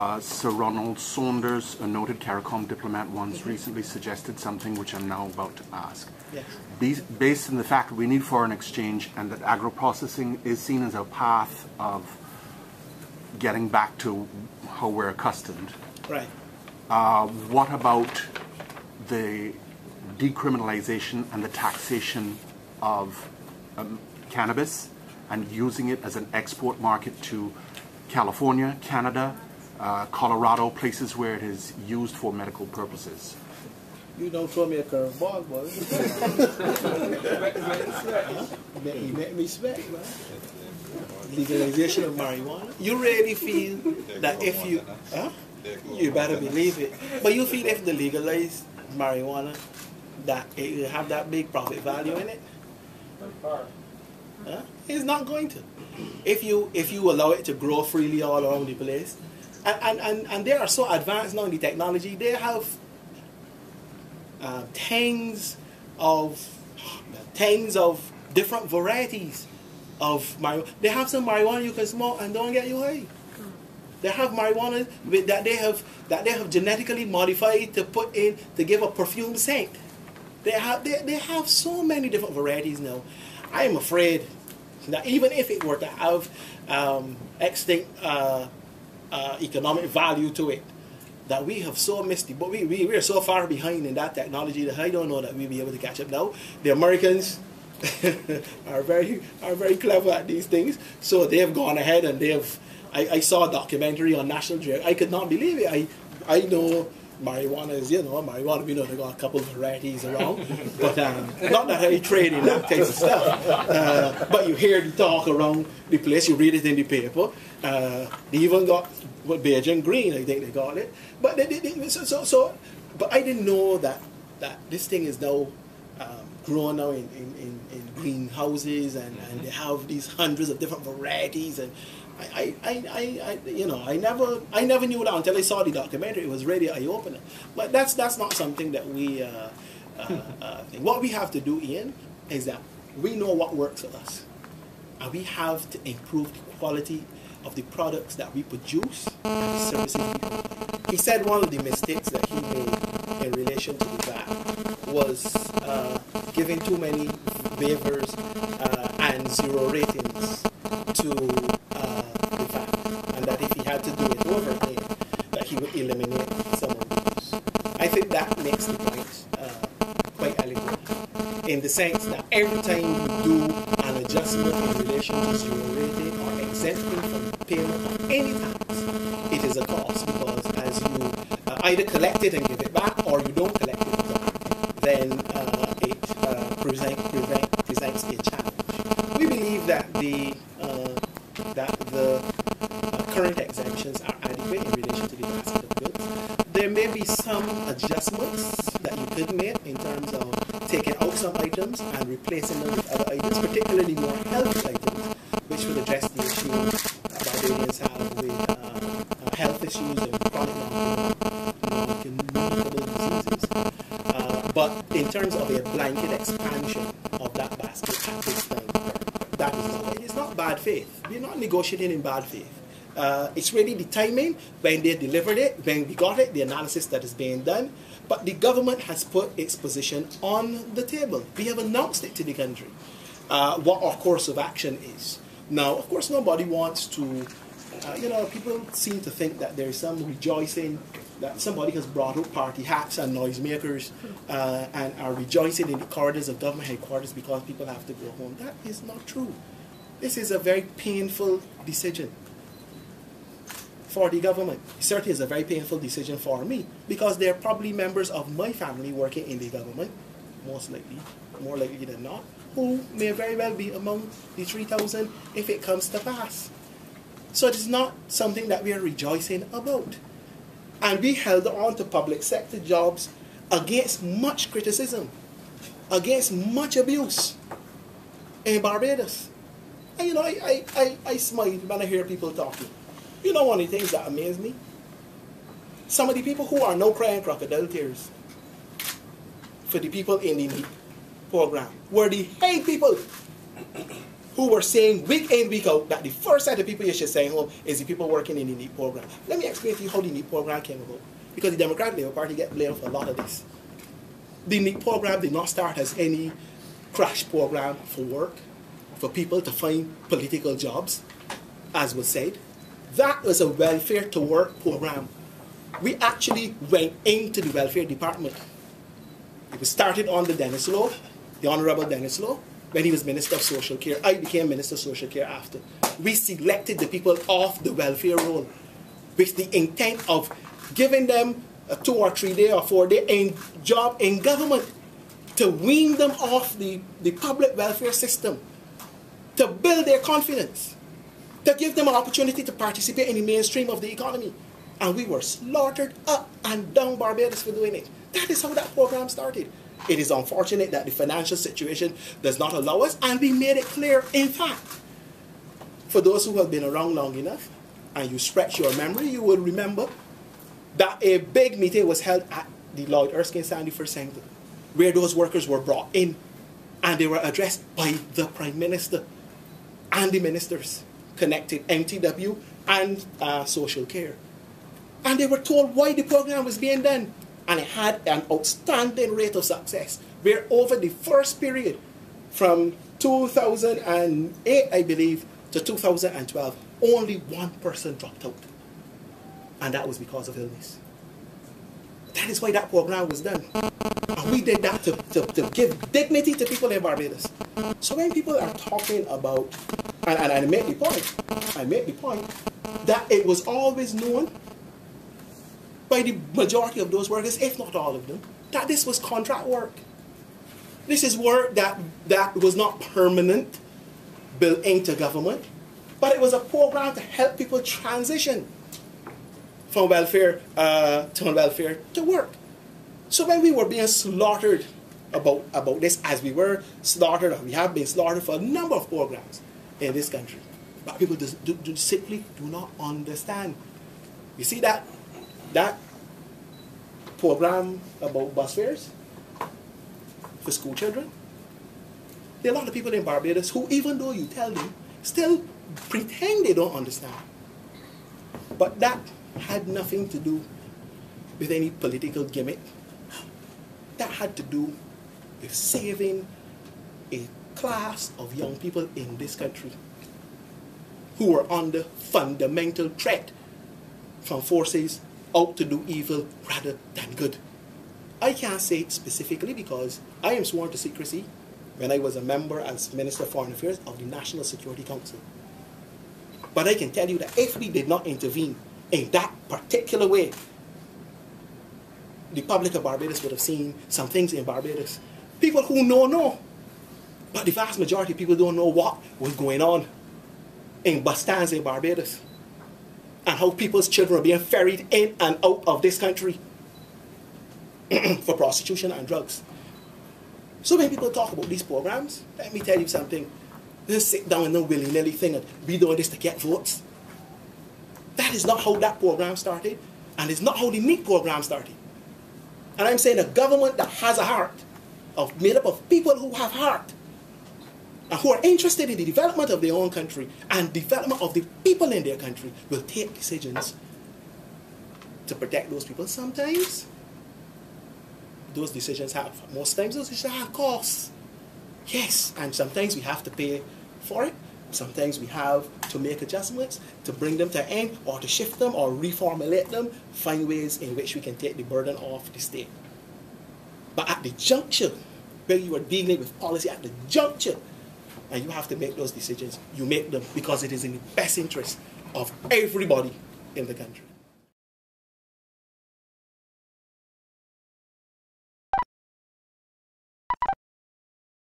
Uh, Sir Ronald Sanders, a noted CARICOM diplomat, once recently suggested something which I'm now about to ask. Yes. Bas- Based on the fact that we need foreign exchange and that agro-processing is seen as a path of getting back to how we're accustomed, Right. uh, what about the decriminalization and the taxation of um, cannabis and using it as an export market to California, Canada, uh, Colorado, places where it is used for medical purposes? You don't throw me a curveball, boy. You make- me sweat, man. Legalization of marijuana. You really feel that if you, huh? You better believe it. But you feel if the legalized marijuana, that it will have that big profit value in it? Huh? It's not going to. If you if you allow it to grow freely all around the place, and and, and, they are so advanced now in the technology, they have uh, tens of tens of different varieties of marijuana. They have some marijuana you can smoke and don't get you high. They have marijuana that they have that they have genetically modified to put in to give a perfume scent. They have they, they have so many different varieties now. I am afraid that even if it were to have um, extinct uh, uh, economic value to it, that we have so missed it. But we, we, we are so far behind in that technology that I don't know that we'll be able to catch up now. The Americans are very are very clever at these things. So they have gone ahead and they have I, I saw a documentary on National Geographic. I could not believe it. I I know marijuana is, you know, marijuana, we know they got a couple of varieties around. but um, not that I trade in that type of stuff. Uh, but you hear the talk around the place, you read it in the paper. Uh, they even got what Beijing green, I think they got it. But they, they, they, so, so, so, but I didn't know that that this thing is now um, grown now in, in, in, in greenhouses and, and they have these hundreds of different varieties and I, I, I, I, you know, I never, I never knew that until I saw the documentary. It was really eye opening. But that's that's not something that we. Uh, uh, uh, think. What we have to do, Ian, is that we know what works for us, and we have to improve the quality of the products that we produce and the services we provide. He said one of the mistakes that he made in relation to the VAT was uh, giving too many waivers uh, and zero ratings to uh, the VAT, and that if he had to do it over again, that he would eliminate some of those. I think that makes the point uh, quite eloquent in the sense that every time you do an adjustment in relation to rating or exempting from payment of any tax, it is a cost because as you uh, either collect it and give it back or you don't collect it back, then uh, it uh, present, present, presents a challenge. We believe that the uh, that the uh, current exemptions are adequate in relation to the basket of goods. There may be some adjustments that you could make in terms of taking out some items and replacing them with other items, particularly more health items, which would address the issue that Barbadians have with uh, uh, health issues and chronic non-communicable diseases. Uh, but in terms of a blanket expansion of that basket that is not, it's not bad faith. We're not negotiating in bad faith. Uh, it's really the timing when they delivered it, when we got it, the analysis that is being done. But the government has put its position on the table. We have announced it to the country, uh, what our course of action is. Now, of course, nobody wants to, uh, you know, people seem to think that there is some rejoicing that somebody has brought out party hats and noisemakers uh, and are rejoicing in the corridors of government headquarters because people have to go home. That is not true. This is a very painful decision for the government. It certainly is a very painful decision for me because there are probably members of my family working in the government, most likely, more likely than not, who may very well be among the 3,000 if it comes to pass. So it is not something that we are rejoicing about. And we held on to public sector jobs against much criticism, against much abuse in Barbados. And you know, I, I, I, I smile when I hear people talking. You know one of the things that amaze me? Some of the people who are now crying crocodile tears for the people in the program were the hate people who were saying week in, week out that the first set of people you should send home is the people working in the NEAT program. Let me explain to you how the NEAT program came about. Because the Democratic Labour Party get blamed for a lot of this. The NEAT program did not start as any crash program for work, for people to find political jobs, as was said. That was a welfare to work program. We actually went into the welfare department. It was started on the Denis Lowe, the Honorable Denis Lowe, when he was Minister of Social Care. I became Minister of Social Care after. We selected the people off the welfare roll with the intent of giving them a two or three day or four day in job in government to wean them off the, the public welfare system, to build their confidence, to give them an opportunity to participate in the mainstream of the economy. And we were slaughtered up and down Barbados for doing it. That is how that program started. It is unfortunate that the financial situation does not allow us, and we made it clear, in fact, for those who have been around long enough, and you stretch your memory, you will remember that a big meeting was held at the Lloyd Erskine Sandiford Center, where those workers were brought in, and they were addressed by the Prime Minister and the ministers connected, MTW and uh, social care. And they were told why the program was being done and it had an outstanding rate of success. Where over the first period, from 2008, I believe, to 2012, only one person dropped out. And that was because of illness. That is why that program was done. And we did that to, to, to give dignity to people in Barbados. So when people are talking about, and, and I make the point, I make the point, that it was always known by the majority of those workers, if not all of them, that this was contract work. This is work that, that was not permanent, built into government, but it was a program to help people transition from welfare uh, to welfare to work. So when we were being slaughtered about, about this, as we were slaughtered, we have been slaughtered for a number of programs in this country, but people do, do, simply do not understand. You see that that program about bus fares for school children. There are a lot of people in Barbados who, even though you tell them, still pretend they don't understand. But that had nothing to do with any political gimmick. That had to do with saving a class of young people in this country who were under fundamental threat from forces out to do evil rather than good. I can't say it specifically because I am sworn to secrecy when I was a member as Minister of Foreign Affairs of the National Security Council. But I can tell you that if we did not intervene in that particular way, the public of Barbados would have seen some things in Barbados. People who know, know. But the vast majority of people don't know what was going on in bus stands in Barbados and how people's children are being ferried in and out of this country for prostitution and drugs. So when people talk about these programs, let me tell you something. Just sit down and no willy-nilly thing and be doing this to get votes. That is not how that program started, and it's not how the NEAT program started. And I'm saying a government that has a heart, of made up of people who have heart, and who are interested in the development of their own country and development of the people in their country will take decisions to protect those people. Sometimes those decisions have, most times those decisions have costs. Yes, and sometimes we have to pay for it. Sometimes we have to make adjustments to bring them to an end or to shift them or reformulate them, find ways in which we can take the burden off the state. But at the juncture where you are dealing with policy, at the juncture and you have to make those decisions. You make them because it is in the best interest of everybody in the country.